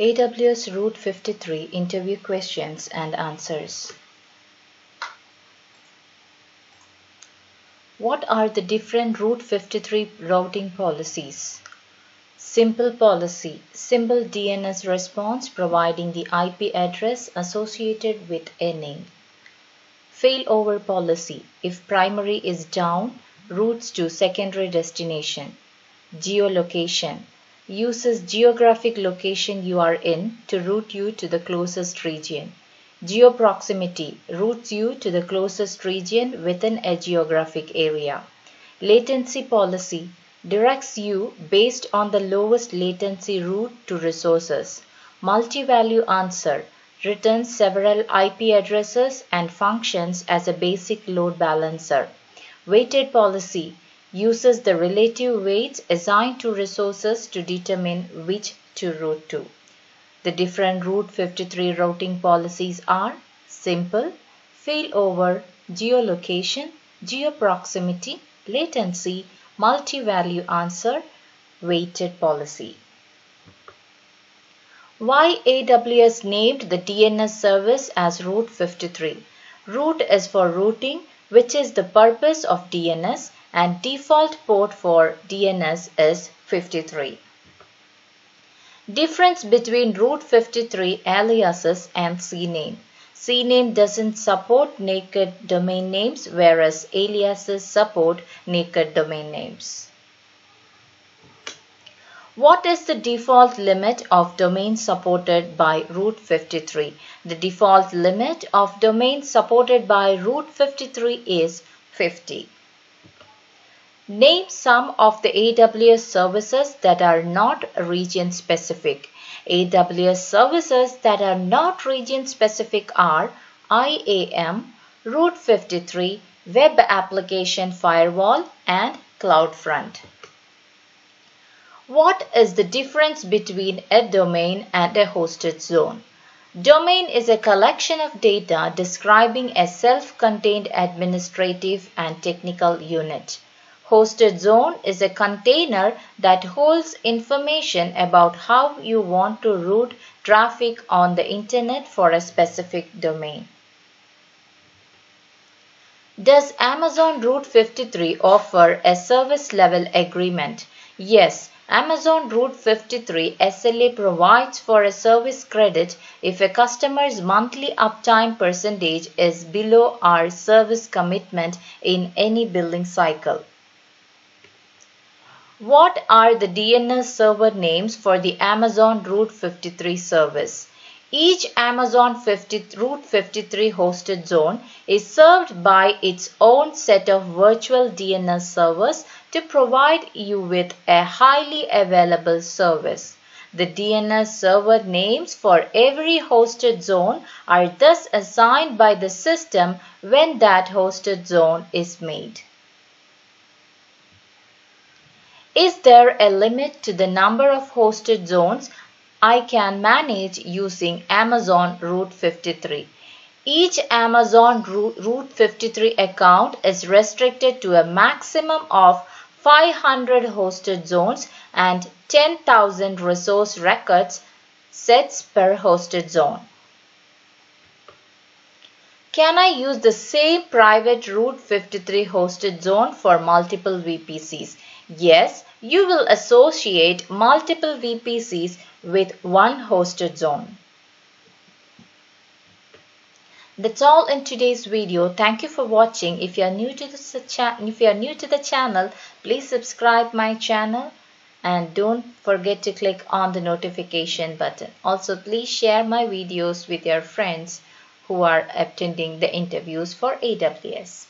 AWS Route 53 Interview Questions and Answers What are the different Route 53 routing policies? Simple policy, simple DNS response providing the IP address associated with a name. Failover policy, if primary is down, routes to secondary destination. Geolocation, uses geographic location you are in to route you to the closest region. Geoproximity routes you to the closest region within a geographic area. Latency policy directs you based on the lowest latency route to resources. Multi-value answer returns several IP addresses and functions as a basic load balancer. Weighted policy uses the relative weights assigned to resources to determine which to route to. The different Route 53 routing policies are simple, failover, geolocation, geoproximity, latency, multi-value answer, weighted policy. Why AWS named the DNS service as Route 53? Route is for routing, which is the purpose of DNS and default port for DNS is 53. Difference between Route 53 aliases and CNAME. CNAME doesn't support naked domain names whereas aliases support naked domain names. What is the default limit of domains supported by Route 53? The default limit of domains supported by Route 53 is 50. Name some of the AWS services that are not region specific. AWS services that are not region specific are IAM, Route 53, Web Application Firewall, and CloudFront. What is the difference between a domain and a hosted zone? Domain is a collection of data describing a self-contained administrative and technical unit. Hosted zone is a container that holds information about how you want to route traffic on the internet for a specific domain. Does Amazon Route 53 offer a service level agreement? Yes, Amazon Route 53 SLA provides for a service credit if a customer's monthly uptime percentage is below our service commitment in any billing cycle. What are the DNS server names for the Amazon Route 53 service? Each Amazon 50, Route 53 hosted zone is served by its own set of virtual DNS servers to provide you with a highly available service. The DNS server names for every hosted zone are thus assigned by the system when that hosted zone is made. Is there a limit to the number of hosted zones I can manage using Amazon Route 53? Each Amazon Route 53 account is restricted to a maximum of 500 hosted zones and 10,000 resource records sets per hosted zone. Can I use the same private Route 53 hosted zone for multiple VPCs? Yes, you will associate multiple VPCs with one hosted zone. That's all in today's video. Thank you for watching. If you are new to the if you are new to the channel, please subscribe my channel and don't forget to click on the notification button. Also, please share my videos with your friends who are attending the interviews for AWS.